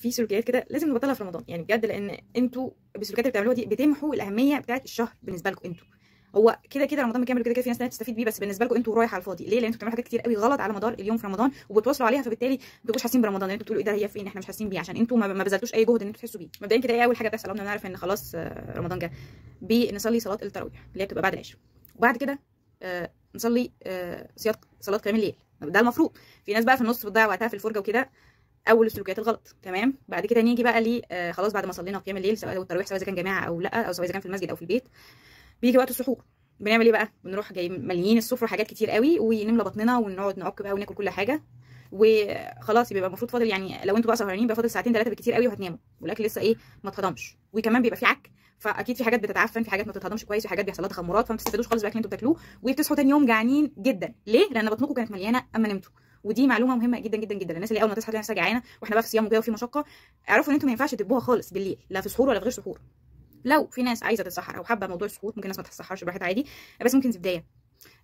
في سلوكيات كده لازم نبطلها في رمضان. يعني بجد لأن أنتوا بالسلوكيات اللي بتعملوها دي بتمحوا الأهمية بتاعة الشهر بالنسبة لكم أنتوا. هو كده كده رمضان بيكمل كده كده في ناس تستفيد بيه بس بالنسبة لكم أنتوا رايح على الفاضي. ليه؟ لأن أنتوا بتعملوا حاجات كتير قوي غلط على مدار اليوم في رمضان وبتواصلوا عليها فبالتالي ما بتبقوش حاسين برمضان. لأن أنتوا بتقولوا إيه ده هي فين؟ إحنا مش حاسين بيه عشان أنتوا ما بذلتوش أي جهد إن أنتوا تحسوا بيه. مبدئيا كده إيه أول حاجة بتحصل؟ قبل ما نعرف إن خلاص آه، رمضان جه. بنصلي صلاة التراويح اللي هي بتبقى بعد العشاء. وبعد كده آه، نصلي آه، صيام صلاة قيام الليل. ده المفروض. في ناس بقى في النص بتضيع وقتها في الفرجة وكده أول السلوكيات الغلط تمام؟ بعد كده نيجي بقى ل آه، خلاص بعد ما صلينا قيام الليل سواء التراويح سواء إذا كان جماعة أو لأ أو سواء إذا كان في المسجد أو في البيت. بيجي وقت السحور. بنعمل إيه بقى؟ بنروح جاي ماليين السفرة حاجات كتير قوي ونملى بطننا ونقعد نعك بقى وناكل كل حاجة. وخلاص بيبقى المفروض فاضل يعني لو أنتوا بقى سهرانين بيبقى فاضل ساعتين ثلاثة بالكتير قوي وهتناموا. والأكل لسه إيه؟ ما اتهضمش. وكمان بيبقى في عك فأكيد في حاجات بتتعفن في حاجات ما بتتهضمش كويس في حاجات بيحصل لها تخمرات فما بتستفادوش خالص بالأكل اللي أنتوا بتاكلوه وبتصحوا تاني يوم جعانين جدا. ليه؟ لأن بطنكم كانت مليانة أما نمتوا. ودي معلومة مهمة جدا جدا جدا الناس اللي أول ما تصحى تلاقي نفسها جعانة وإحنا بقى في صيام وكده وفي مشقة. اعرفوا إن أنتوا ما ينفعش تدبوها خالص بالليل لا في سحور ولا في غير سحور. لو في ناس عايزة تتسحر أو حابة موضوع السحور ممكن ناس ما تتسحرش براحتها عادي بس ممكن زبديه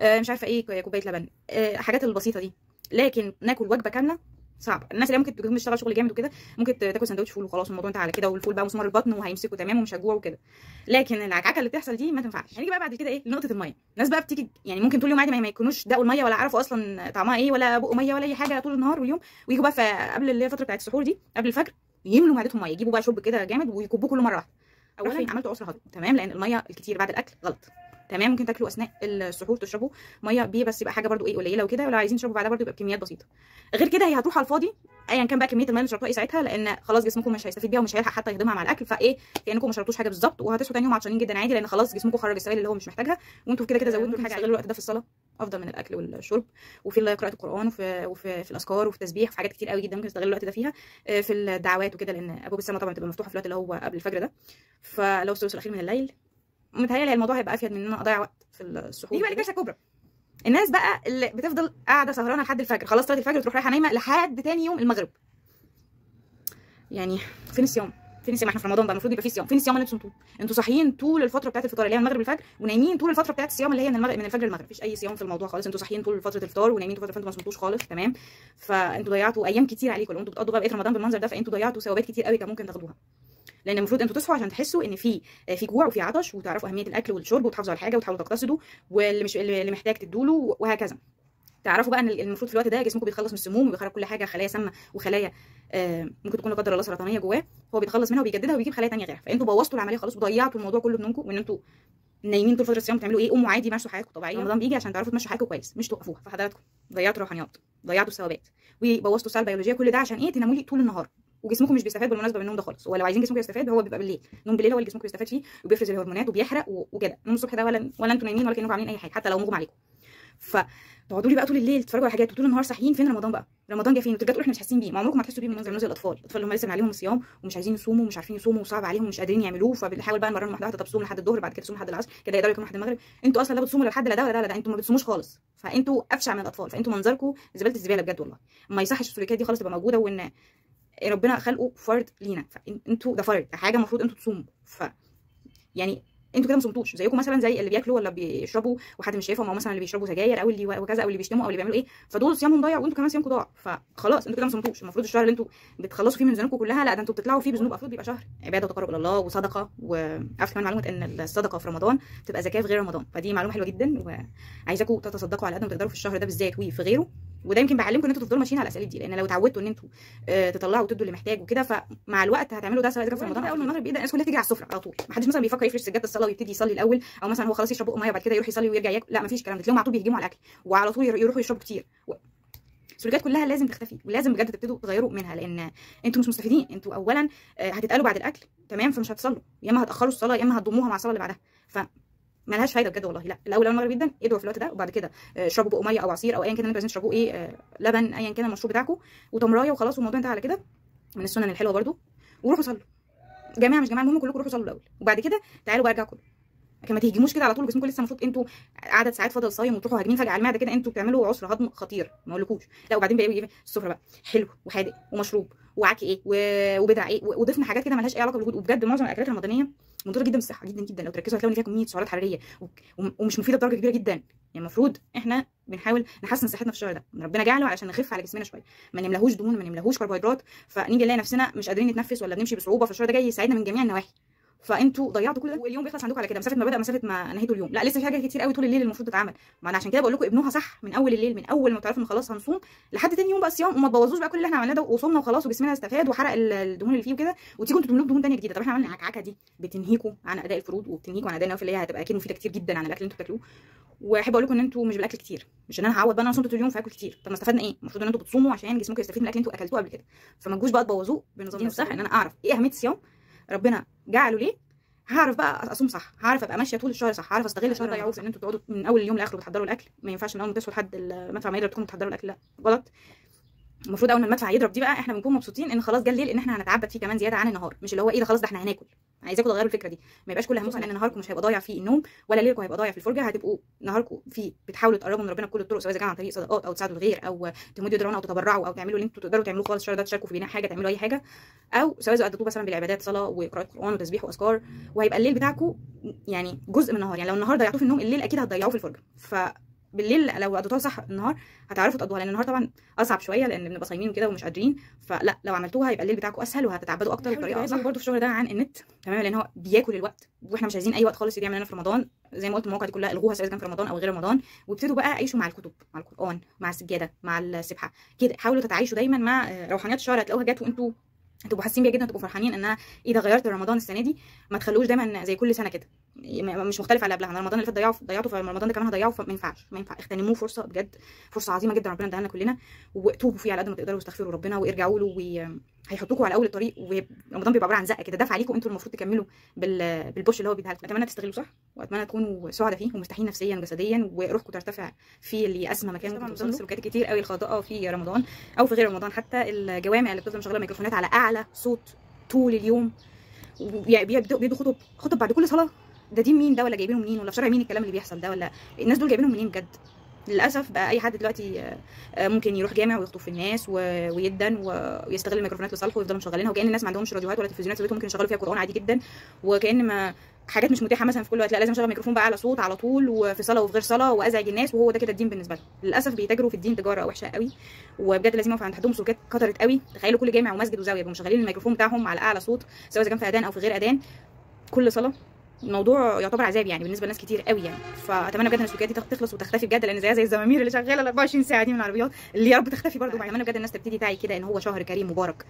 آه مش عارفة إيه كوباية لبن. آه حاجات البسيطة دي. لكن ناكل وجبة كاملة صعب. الناس اللي ممكن تكون بتشتغل شغل جامد وكده ممكن تاكل سندوتش فول وخلاص الموضوع انتهى على كده والفول بقى مسمار البطن وهيمسكوا تمام ومش هتجوع وكده. لكن العكعكة اللي بتحصل دي ما تنفعش. هنيجي بقى بعد كده إيه لنقطة المية. الناس بقى بتيجي يعني ممكن طول اليوم عادي ما يكونوش دقوا الميه ولا عرفوا أصلا طعمها إيه ولا بقوا مية ولا أي حاجة طول النهار واليوم ويجوا بقى قبل اللي هي الفترة بتاعت السحور دي قبل الفجر يملوا معدتهم مية يجيبوا بقى شوب كده جامد ويكبوه كله مرة واحدة. اولا عملتوا عسر هضم تمام لأن المية الكتير بعد الأكل غلط. تمام؟ ممكن تاكلوا أثناء السحور تشربوا مية بيه بس يبقى حاجة برده إيه قليلة وكده. ولو عايزين تشربوا بعدها برده يبقى بكميات بسيطة. غير كده هي هتروح على الفاضي ايا كان بقى كمية المية اللي شربتوها إيه ساعتها لأن خلاص جسمكم مش هيستفيد بيها ومش هيلحق حتى يهضمها مع الأكل فإيه كأنكم ما شربتوش حاجة بالظبط وهتصحوا تاني يوم عطشانين جدا عادي لأن خلاص جسمكم خرج السوائل اللي هو مش محتاجها. وأنتوا كده كده زودتوا الحاجة على الوقت ده في الصلاة أفضل من الأكل والشرب. وفي قراءة القرآن وفي وفي في الأذكار وفي التسبيح وفي حاجات كتير قوي جدا ممكن تستغلوا الوقت ده فيها. في الدعوات وكده لأن ابواب السماء طبعا تبقى مفتوحة في الوقت اللي هو قبل الفجر ده. فلو الثلث الأخير من الليل متهيألي الموضوع هيبقى أفيد من إن أنا أضيع وقت في السحور. دي بقى الكارثه الكبرى الناس بقى اللي بتفضل قاعدة سهرانة لحد الفجر. خلاص صلاه الفجر تروح رايحة نايمة لحد تاني يوم المغرب. يعني فين الصيام فين الصيام إحنا في رمضان بقى المفروض يبقى في صيام. فين الصيام اللي أنتوا أنتوا صاحيين طول الفترة بتاعت الفطار اللي هي من المغرب للفجر ونايمين طول الفترة بتاعت الصيام اللي هي من المغرب من الفجر للمغرب. مفيش أي صيام في الموضوع خالص. أنتوا صاحيين طول فترة الفطار ونايمين طول فترة فأنتوا ما صمتوش خالص. تمام؟ فأنتوا ضيعتوا أيام كتير عليكم. لو أنتوا بتقضوا بقى بقية رمضان بالمنظر ده فأنتوا ضيعتوا ثوابات كتير قوي كان ممكن تاخدوها. لأن المفروض أنتوا تصحوا عشان تحسوا إن في في جوع وفي عطش وتعرفوا أهمية الأكل والشرب وتحافظوا على الحاجة وتحاولوا تقتصدوا واللي مش اللي محتاج تدوله وهكذا. تعرفوا بقى إن المفروض في الوقت ده جسمكم بيتخلص من السموم وبيخرج كل حاجة خلايا سامة وخلايا آه ممكن تكون لا قدر الله سرطانية جواه هو بيتخلص منها وبيجددها وبيجيب خلايا ثانية غيرها. فأنتوا بوظتوا العملية خلاص وضيعتوا الموضوع كله منكم وإن أنتوا نايمين طول فترة الصيام بتعملوا إيه؟ قوموا عادي مارسوا حياتكم طبيعية. رمضان بيجي عشان تعرفوا تمشوا حياتكم كويس مش توقفوها فحضراتكم ضيعتوا روحانيات ضيعتوا الثوابات وبوظتوا الساعة البيولوجيه كل ده عشان إيه؟ تناموا لي طول النهار. وجسمكم مش بيستفاد بالمناسبة من النوم ده خالص. ولو عايزين جسمكم يستفاد هو بيبقى بالليل. النوم بالليل هو اللي جسمكم بيستفاد فيه وبيفرز الهرمونات وبيحرق وكده. النوم الصبح ده ولا ولا أنتوا نايمين ولا كأنكم عاملين أي حاجة حتى لو مغمى عليكم. ف تقعدوا لي بقى طول الليل تتفرجوا على حاجات وطول النهار صاحيين فين رمضان بقى؟ رمضان جه فين؟ وترجعوا إحنا مش حاسين بيه. ما عمركم ما هتحسوا بيه من منظر نزل الأطفال. الأطفال اللي هم لسه عليهم الصيام ومش عايزين يصوموا ومش عارفين يصوموا وصعب عليهم ومش قادرين يعملوه فبنحاول بقى نمرنهم واحدة واحدة. طب صوموا لحد الظهر بعد كده تصوموا لحد العصر كده يقدروا يكونوا لحد المغرب. أنتوا أصلا لا بتصوموا لحد لا ده ولا ده ده أنتوا ما بتصوموش خالص. فانتوا افشع من الأطفال. فانتوا منظركم زبالة الزبالة بجد والله. ما يصحش السلوكيات دي خالص تبقى موجودة وإن ربنا خلقه فرد لينا. فانتوا ده فرد حاجة المفروض أنتوا تصوموا. ف يعني أنتوا كده ما صمتوش. زيكم مثلا زي اللي بياكلوا ولا بيشربوا وحد مش شايفهم أو مثلا اللي بيشربوا سجاير أو اللي وكذا أو اللي بيشتموا أو اللي بيعملوا إيه فدول صيامهم ضايع وإنتوا كمان صيامكم ضاع. فخلاص أنتوا كده ما صمتوش. المفروض الشهر اللي أنتوا بتخلصوا فيه من ذنوبكم كلها لا ده أنتوا بتطلعوا فيه بذنوب. المفروض بيبقى شهر عبادة وتقرب إلى الله وصدقة. وعارف كمان معلومة إن الصدقة في رمضان بتبقى زكاة في غير رمضان. فدي معلومة حلوة جدا وعايزاكم تتصدقوا على قد ما تقدروا في الشهر ده بالذات وفي غيره. وده يمكن بعلمكم ان أنتوا تفضلوا ماشيين على الأساليب دي لأن لو اتعودتوا ان أنتوا آه تطلعوا وتدوا اللي محتاج وكده فمع الوقت هتعملوا ده سواء في رمضان اول ما المغرب بيبدا الناس كلها تيجي على السفره على طول. ما حدش مثلا بيفكر يفرش سجادة الصلاة ويبتدي يصلي الأول أو مثلا هو خلاص يشرب مية وبعد كده يروح يصلي ويرجع ياكل. لا مفيش الكلام ده. تلاقيهم على طول بيهجموا على الأكل وعلى طول يروحوا يشربوا كتير. السلوكيات كلها لازم تختفي ولازم بجد تبتدوا تغيروا منها لأن أنتوا مش مستفيدين. أنتوا اولا هتتقالوا بعد الأكل تمام؟ فمش هتصلوا. يا إما هتأخروا الصلاة يا إما هتضموها مع الصلاة اللي بعدها. ف ملهاش فايدة بجد والله. لا الأول أول المغرب جدا ادعوا في الوقت ده وبعد كده اشربوا بقى مية أو عصير أو ايا كان أنتوا عايزين تشربوه إيه لبن ايا كان المشروب بتاعكم وتمرايه وخلاص والموضوع انتهى على كده. من السنن الحلوة برده وروحوا صلوا. جماعة مش جماعة المهم كلكم روحوا صلوا الأول. وبعد كده تعالوا بقى ارجعوا كلوا لكن ما تهجموش كده على طول جسمكم لسه المفروض أنتوا عدد ساعات فضل صايم وتروحوا هاجمين فجأة على المعدة كده أنتوا بتعملوا عسر هضم خطير. ما اقولكوش. لا وبعدين بقى إيه السفرة بقى. حلو وحادق ومشروب وعكي إيه وبدع إيه وضفنا حاجات كده مالهاش أي علاقة بالوجود. وبجد معظم الأكلات الرمضانية مضره جدا بالصحه جدا جدا. لو تركزوا هتلاقوا إن فيها كمية سعرات حرارية ومش مفيدة بدرجة كبيرة جدا. يعني المفروض إحنا بنحاول نحسن صحتنا في الشهر ده. ربنا جعله علشان نخف على جسمنا شوية. ما نملاهوش دهون ما نملاهوش كربوهيدرات. فنيجي نلاقي نفسنا مش قادرين نتنفس ولا بنمشي بصعوبة فالشهر ده جاي يساعدنا من جميع النواحي. فانتوا ضيعتوا كل ده واليوم بيخلص عندكم على كده مسافة ما بدأ مسافة ما نهيتوا اليوم. لا لسه في حاجات كتير قوي طول الليل المفروض تتعمل. ما أنا عشان كده بقول لكم ابنوها صح من أول الليل من أول ما تعرفوا إن خلاص هنصوم لحد تاني يوم بقى الصيام وما تبوظوش بقى كل اللي إحنا عملناه ده وصومنا وخلاص وجسمنا استفاد وحرق ال- الدهون اللي فيه وكده وتيجوا أنتوا تملوا دهون تانية جديدة. طب إحنا عملنا العكعكة دي بتنهيكوا عن أداء الفروض وبتنهيكوا عن أداء النوافل اللي هي هتبقى أكيد مفيدة كتير جدا عن الأكل اللي أنتوا بتاكلوه. وأحب أقول لكم إن أنتوا مش بالأكل كتير مش إن أنا هعوض بقى أنا صمت طول اليوم فاكل كتير. طب ما استفدنا إيه؟ المفروض إن أنتوا بتصوموا عشان جسمكم يستفيد من الأكل اللي أنتوا أكلتوه قبل كده. فما تجوش بقى تبوظوه بنظام الصح إن أنا أعرف إيه أهمية الصيام. ربنا جعله ليه؟ هعرف بقى أصوم صح هعرف أبقى ماشية طول الشهر صح هعرف أستغل الشهر في إن أنتوا تقعدوا من أول اليوم لاخره بتحضروا الأكل ما ينفعش من أول ما تصحوا لحد المدفع ما يضرب تكونوا بتحضروا الأكل لأ غلط. المفروض أول ما المدفع يضرب دي بقى إحنا بنكون مبسوطين إن خلاص جه الليل إن إحنا هنتعبد فيه كمان زيادة عن النهار. مش اللي هو إيه ده خلاص ده إحنا هناكل. عايزاكم تغيروا الفكرة دي. ما يبقاش كل همكم إن نهاركم مش هيبقى ضايع فيه النوم ولا ليلكم هيبقى ضايع في الفرجة. هتبقوا نهاركم فيه بتحاولوا تقربوا من ربنا بكل الطرق سواء إذا كان عن طريق صدقات أو تساعدوا الغير أو تمدوا دراعنا أو تتبرعوا أو تعملوا اللي أنتوا تقدروا تعملوه خالص الشهر ده تشاركوا في بناء حاجة تعملوا أي حاجة. أو سواء إذا قضيتوه مثلا بالعبادات صلاة وقراءة قران وتسبيح وأذكار. وهيبقى الليل بتاعكم يعني جزء من النهار. يعني لو النهار ضيعتوه في النوم الليل أكيد هتضيعوه في الفرجة. بالليل لو قضيتوها صح النهار هتعرفوا تقضوها لأن النهار طبعا أصعب شوية لأن بنبقى صايمين وكده ومش قادرين فلا لو عملتوها هيبقى الليل بتاعكم أسهل وهتتعبدوا أكتر بطريقة صح برضه في الشغل ده عن النت تمام لأن هو بياكل الوقت وإحنا مش عايزين أي وقت خالص يضيع مننا في رمضان. زي ما قلت المواقع دي كلها الغوها سواء كان في رمضان أو غير رمضان وابتدوا بقى عيشوا مع الكتب مع القرآن مع السجادة مع السبحة كده. حاولوا تتعايشوا دايما مع آه، روحانيات الشهر هتلاقوها جت وأنتوا هتبقوا حاسين بيها جدا هتبقوا فرحانين ان أنا إيه ده غيرت رمضان السنة دي. ما تخلوش دايما زي كل سنة كده. مش مختلف عن اللي قبلها. أنا رمضان اللي فات ضيعه ضيعته فرمضان ده كمان هضيعه فما ينفعش ما ينفع اغتنموه فرصة بجد فرصة عظيمة جدا ربنا اداها لنا كلنا. وتوبوا فيه على قد ما تقدروا واستغفروا ربنا وارجعوا له وهيحطوكوا على أول الطريق. ورمضان بيبقى عبارة عن زقة كده. دفع عليكم أنتوا المفروض تكملوا بال... بالبوش اللي هو بيديها لكم. أتمنى تستغلوا صح؟ وأتمنى تكونوا سعداء فيه ومستحيين نفسيا وجسديا وروحكم ترتفع في اللي اسمى مكان. طبعا ضمن السلوكيات كتير قوي الخاطئه في رمضان أو في غير رمضان. حتى الجوامع اللي بتفضل مشغله ميكروفونات على أعلى صوت طول اليوم. وبي- بيبدوا بيدوا خطب خطب بعد كل صلاة. ده دين مين ده ولا جايبينه منين ولا في شرع مين الكلام اللي بيحصل ده ولا الناس دول جايبينهم منين بجد؟ للأسف بقى أي حد دلوقتي آه، آه، ممكن يروح جامع ويخطب في الناس ويدن ويستغل الميكروفونات لصالحه ويفضلوا مشغلينها وكأن الناس ما عندهمش راديوهات ولا تلفزيونات في ممكن يشغلوا فيها قرآن عادي جدا وكأن ما حاجات مش متاحة مثلا في كل وقت لا لازم أشغل ميكروفون بقى على صوت على طول وفي صلاة وفي غير صلاة وأزعج الناس وهو ده كده الدين بالنسبة لهم. للأسف بيتاجروا في الدين تجارة وحشة قوي وبجد لازم يقف عند حدهم سلوكيات كترت قوي. تخيلوا كل جامع ومسجد وزاوية يبقوا مشغلين الميكروفون بتاعهم على أعلى صوت سواء إذا كان في أذان أو في غير أذان كل صلاة الموضوع يعتبر عذاب يعني بالنسبة لناس كتير قوي يعني. فأتمنى بجد إن السلوكيات دي تخلص وتختفي بجد لأن زيها زي الزمامير اللي شغالة ال 24 ساعة دي من العربيات اللي يا رب تختفي برضه. اتمنى بجد الناس تبتدي تعي كده إن هو شهر كريم مبارك.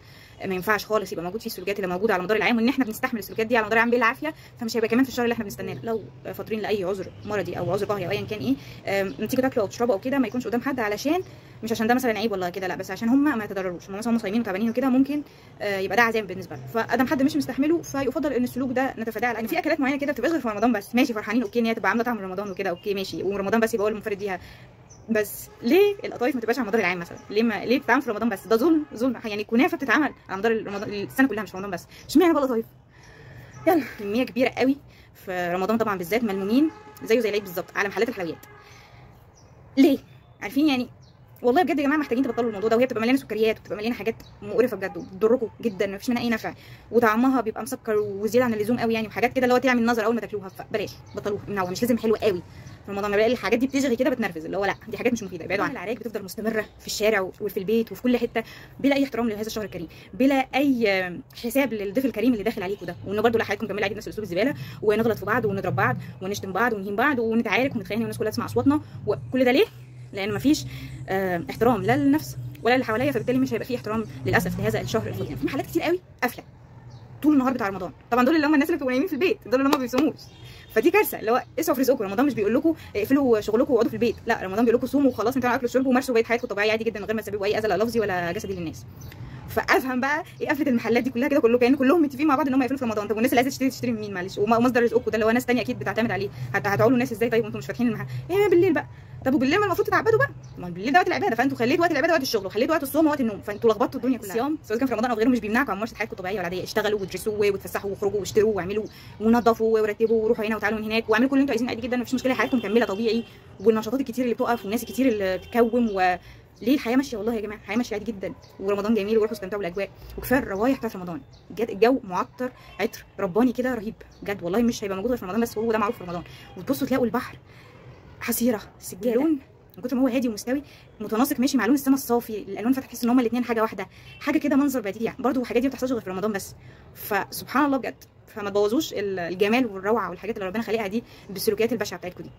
ما ينفعش خالص يبقى موجود فيه السلوكيات اللي موجودة على مدار العام وإن إحنا بنستحمل السلوكيات دي على مدار العام بالعافية فمش هيبقى كمان في الشهر اللي إحنا بنستناه. لو فاطرين لأي عذر مرضي أو عذر قهري أو ايا كان إيه تيجوا تاكلوا أو تشربوا أو كده ما يكونش قدام حد علشان مش عشان ده مثلا عيب والله كده لأ بس عشان هم ما يتضرروش. هم مثلا صايمين وتعبانين وكده ممكن آه، يبقى ده عذاب بالنسبة لهم فأدام حد مش مستحمله فيفضل إن السلوك ده نتفاداه لأن في أكلات معينة كده بتبقى غير في رمضان بس. ماشي فرحانين okay إن هي تبقى عاملة طعم رمضان وكده okay ماشي. ورمضان بس يبقى هو المنفرد بيها بس ليه القطايف ما تبقاش على مدار العام مثلا؟ ليه ما ليه بتتعمل في رمضان بس؟ ده ظلم ظلم. يعني الكنافه بتتعمل على مدار رمضان السنة كلها مش رمضان بس. اشمعنى بقى القطايف؟ يلا كميه كبيرة قوي في رمضان طبعا بالذات ملمومين زيه زي العيد بالظبط على محلات الحلويات. ليه؟ عارفين يعني والله بجد يا جماعة محتاجين تبطلوا الموضوع ده وهي بتبقى مليانة سكريات وبتبقى مليانة حاجات مقرفة بجد وبتضركم جدا مفيش منها أي نفع وطعمها بيبقى مسكر وزيادة عن اللزوم قوي يعني وحاجات كده اللي هو تعمل نظر أول ما تاكلوها فبلاش بطلوها امنعوها مش لازم حلوة قوي. رمضان بلاقي الحاجات دي بتشغي كده بتنرفز اللي هو لأ دي حاجات مش مفيدة ابعدوا عنها. العراك بتفضل مستمرة في الشارع وفي البيت وفي كل حتة بلا أي احترام لهذا الشهر الكريم بلا أي حساب للضيف الكريم اللي داخل عليكم ده. وإنه برده لا حياتكم كملوا عادي نفس اسلوب الزبالة ونغلط في بعض ونضرب بعض ونشتم بعض ونهين بعض ونتعارك ونتخانق والناس كلها تسمع أصواتنا وكل ده ليه؟ لأن مفيش آه احترام لا للنفس ولا اللي حواليا فبالتالي مش هيبقى فيه احترام للأسف لهذا الشهر الفضيل في محلات كتير قوي قافلة طول النهار بتاع رمضان. طبعا دول اللي هم الناس اللي بتبقوا نايمين في البيت دول اللي هم ما بيصوموش. فدي كارثة اللي هو اسعوا في رزقكم رمضان مش بيقول لكم اقفلوا شغلكم واقعدوا في البيت. لا رمضان بيقول لكم صوموا وخلاص أنتوا اكلوا وشربوا ومارسوا بقيه حياتكم طبيعي عادي جدا من غير ما تسببوا أي أذى لا لفظي ولا جسدي للناس. فأفهم بقى إيه قفلة المحلات دي كلها كده كله كأن كلهم متفقين مع بعض إن هم يقفلوا في رمضان. طب والناس اللي عايزة تشتري تشتري من مين؟ معلش. ومصدر رزقكم ده اللي هو ناس تانية أكيد بتعتمد عليه. هت- هتعولوا الناس إزاي؟ طيب وأنتم مش فاتحين المحل إيه بالليل بقى؟ طب وبالليل ما المفروض تتعبدوا بقى. ما بالليل ده وقت العبادة. فأنتوا خليتوا وقت العبادة وقت الشغل وخليتوا وقت الصوم وقت النوم. فأنتوا لخبطتوا الدنيا كلها. الصيام سواء كان في رمضان أو غيره مش بيمنعكم عن ممارسه حياتكم الطبيعية والعاديه اشتغلوا وادرسوا وتفسحوا واخرجوا واشتروا واعملوا ونظفوا ورتبوا وروحوا هنا وتعالوا من هناك. واعملوا كل اللي أنتوا عايزينه عادي جدا. مفيش مشكلة. حياتكم مكمله طبيعي. والنشاطات الكتير اللي بتقف والناس الكتير اللي بتكوم و ليه الحياة ماشية والله يا جماعة الحياة ماشية عادي جدا ورمضان جميل وروحوا استمتعوا بالأجواء وكفاية الروايح بتاعت رمضان بجد الجو معطر عطر رباني كده رهيب بجد والله مش هيبقى موجود غير في رمضان بس هو ده معروف في رمضان. وتبصوا تلاقوا البحر حسيره سجادة لون من كتر ما هو هادي ومستوي متناسق ماشي مع لون السما الصافي الألوان فاتحة تحس إن هما الاثنين حاجة واحدة حاجة كده منظر بديع برضو الحاجات دي ما بتحصلش غير في رمضان بس. فسبحان الله بجد فما تبوظوش الجمال والروعة والحاجات اللي ربنا خلقها دي بالسلوكيات البشعة بتاعتكم دي.